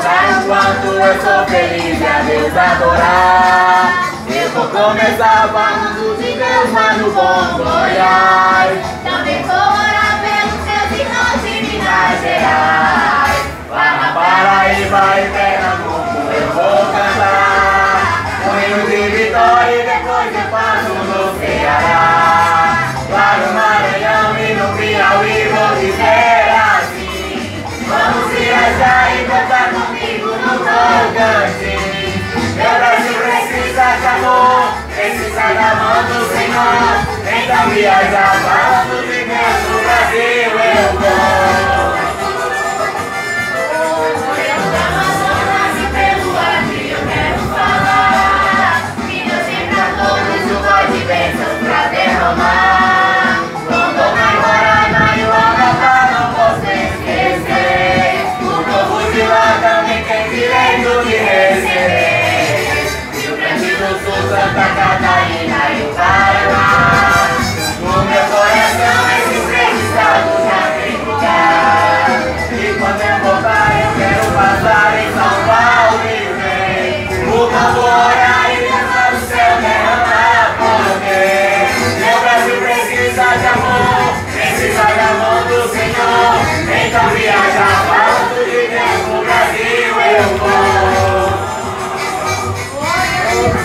deixar enquanto eu sou feliz e a Deus adorar. Eu vou começar falando de Deus lá no bom Goiás. Também vou orar pelos meus irmãos de Minas Gerais. Lá na Paraíba e mão o Senhor, então me exaltando, vivendo o Brasil, eu vou.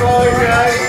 Bye guys.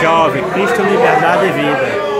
jovem, Cristo, liberdade e vida.